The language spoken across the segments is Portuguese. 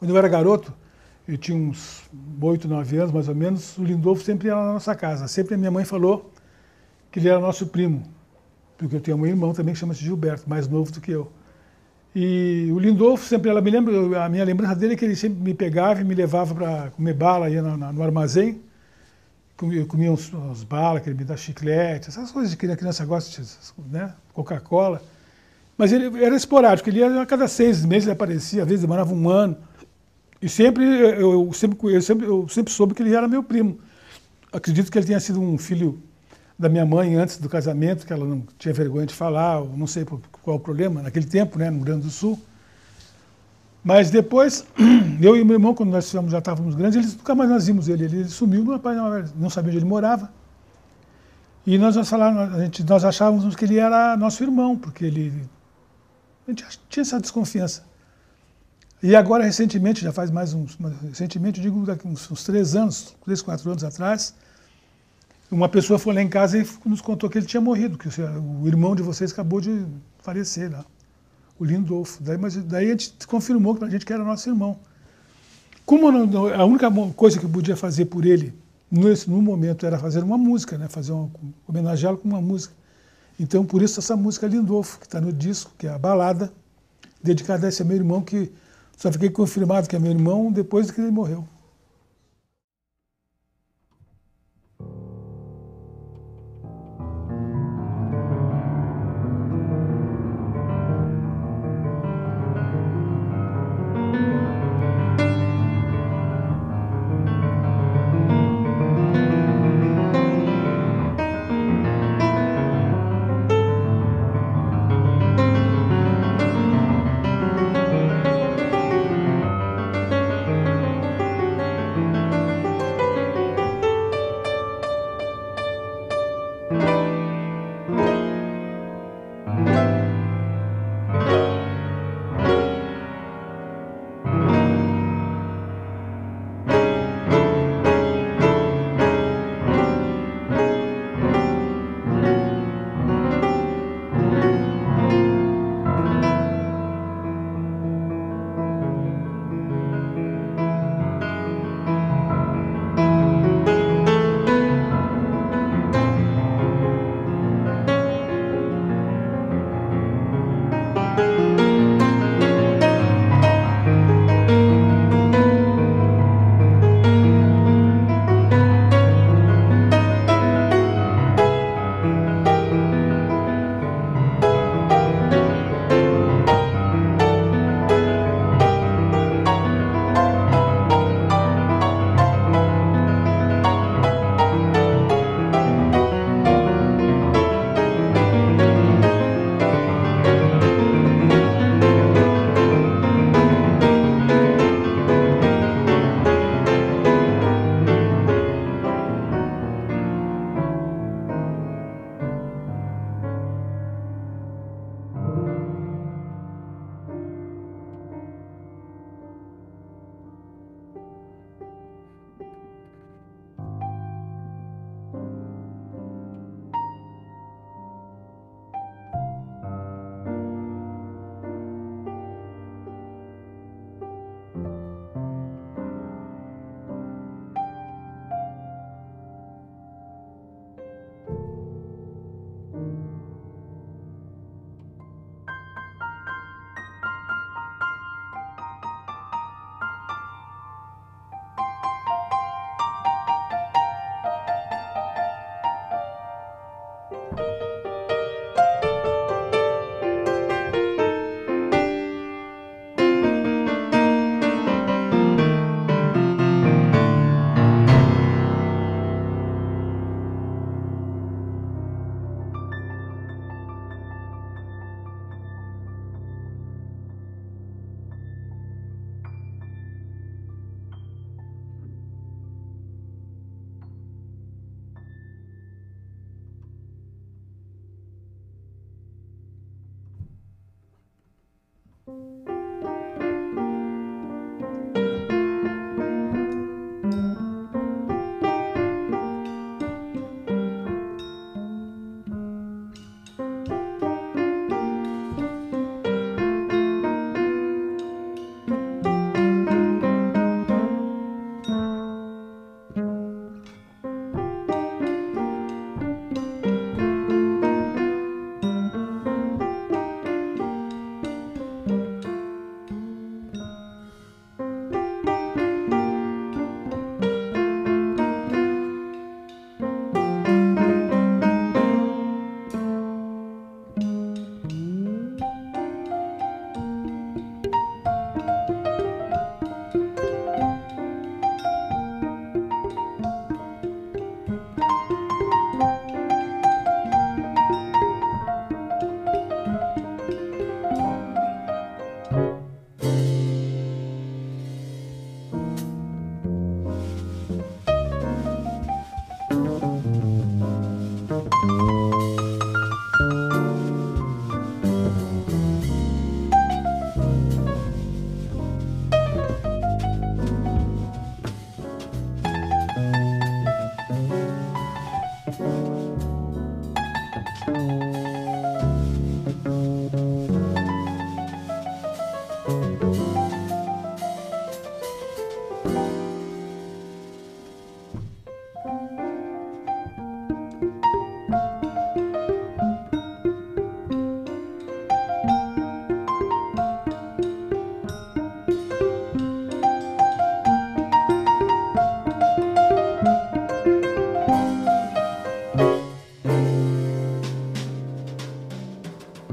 Quando eu era garoto, eu tinha uns oito, nove anos mais ou menos, o Lindolfo sempre ia na nossa casa. Sempre a minha mãe falou que ele era nosso primo, porque eu tenho um irmão também que chama-se Gilberto, mais novo do que eu. E o Lindolfo sempre, ela me lembra, a minha lembrança dele é que ele sempre me pegava e me levava para comer bala, ia no, no armazém, comia, comia uns, uns balas, que ele me dá chiclete, essas coisas que a criança gosta, né? Coca-Cola. Mas ele era esporádico, ele ia a cada seis meses ele aparecia, às vezes demorava um ano. E sempre eu, eu, sempre, eu, sempre, eu sempre soube que ele era meu primo. Acredito que ele tenha sido um filho da minha mãe antes do casamento, que ela não tinha vergonha de falar, ou não sei qual o problema, naquele tempo, né, no Rio Grande do Sul. Mas depois, eu e meu irmão, quando nós já estávamos grandes, eles nunca mais nós vimos ele. Ele sumiu, não sabia onde ele morava. E nós, falávamos, a gente, nós achávamos que ele era nosso irmão, porque ele. A gente tinha essa desconfiança. E agora, recentemente, já faz mais uns. Recentemente, digo uns, uns três anos, três, quatro anos atrás, uma pessoa foi lá em casa e nos contou que ele tinha morrido, que o irmão de vocês acabou de falecer lá, o Lindolfo. Daí, mas daí a gente confirmou para a gente que era nosso irmão. Como não, a única coisa que eu podia fazer por ele nesse, no momento era fazer uma música, né? fazer uma, homenageá-lo com uma música. Então, por isso, essa música Lindolfo, que está no disco, que é a balada, dedicada a esse meu irmão, que só fiquei confirmado que é meu irmão depois que ele morreu.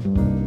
you